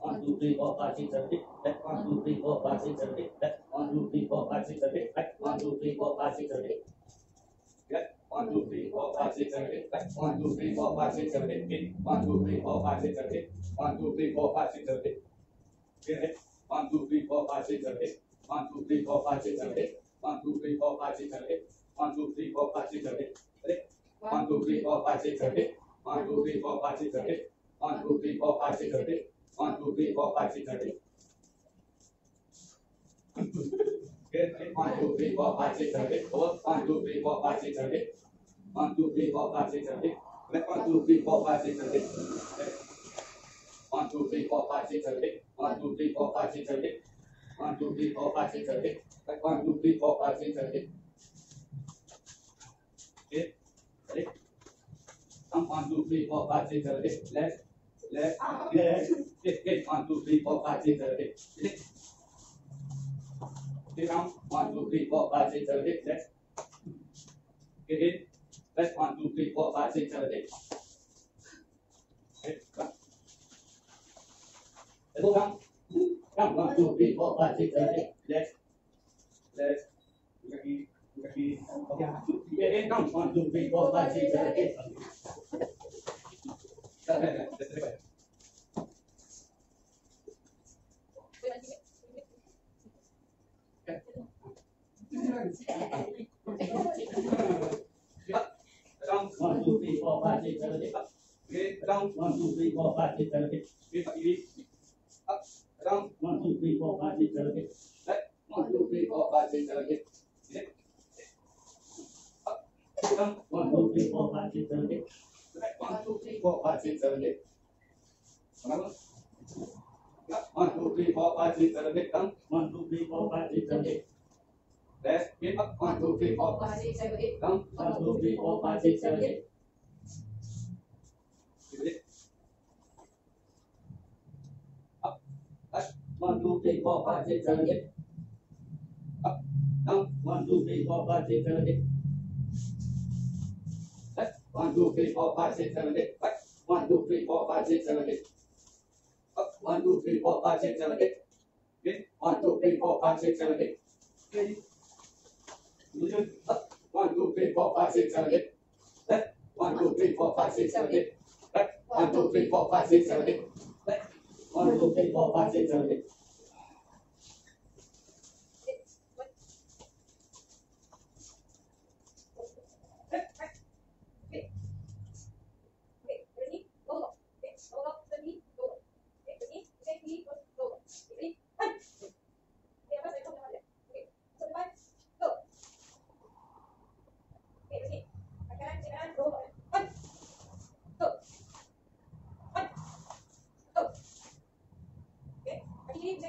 One, two, three, four, five, six, seven, eight. Back. One, two, three, four, five, six, seven, eight. Back. One, two, three, four, five, six, seven, eight. Back. One, two, three, four, five, six, seven, eight. Back. One, two, three, four, five, six, seven, eight. Back. One, two, three, four, five, six, seven, eight. One, two, three, four, five, six, seven, eight. One, two, three, four, five, six, seven, eight. In. One, two, three, four, five, six, seven, eight. One, two, three, four, five, six, seven, eight. One, two, three, four, five, six, seven, eight. One, two, three, four, five, six, seven, eight. One, two, three, four, five, six, seven, eight. One, two, three, four, five, six, seven, eight. One, two, three, four, five, six, seven, eight. One, two, three, four, five, six, seven, eight. Okay, one, two, three, four, five, six, seven, eight. Over. One, two, three, four, five, six, seven, eight. One, two, three, four, five, six, seven, eight. Back. One, two, three, four, five, six, seven, eight. Back. One, two, three, four, five, six, seven, eight. One, two, three, four, five, six, seven, eight. One, two, three, four, five, six, seven, eight. Back. One, two, three, four, five, six, seven, eight. Okay. Ready? Come. One, two, three, four, five, six, seven, eight. Left. Left. Left. One, two, three, four, five, six, seven, eight. Okay, now, one, two, three, four, five, six, seven, eight, left. Get in. Left, one, two, three, four, five, six, seven, eight. Okay, come. Go down. Come, one, two, three, four, five, six, seven, eight, left. Left. Look at me. Come, one, two, three, four, five, six, seven, eight. One, two, three, four, five, six, seven, eight. Down. One, two, three, four, five, six, seven, eight. Up. Down. One, two, three, four, five, six, seven, eight. One, two, three, four, five, six, seven, eight. Up, down, one, two, three, four, five, six, seven, eight. One, two, three, four, five, six, seven, eight. Kenapa? Up, one, three, four, five, six, seven, eight. Down, one, two, three, four, five, six, seven, eight. Left, get up, one, two, three, four, Five, six, seven, eight. down, one, two, three, four, five, six, seven, eight. Up, up, one, two, three, four, five, six, seven, eight. Up, down, one, two, three, four, five, six, seven, eight. Left, one, two, three, four, five, six, seven, eight. Back, one, two, three, four, five, six, seven, eight. One, two, three, four, five, six, seven, eight. Okay, one, two, three, four, five, six, seven, eight. Okay. Position. Up, one, two, three, four, five, six, seven, eight. Left, one, two, three, four, five, six, seven, eight. Back, one, two, three, four, five, six, seven, eight. Left, one, two, three, four, five, six, seven, eight.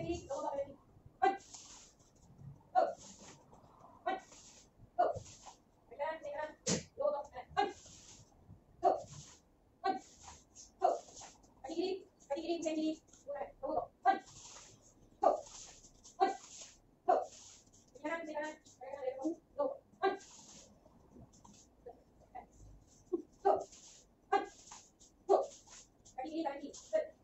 次、動画で。はい。Thank you.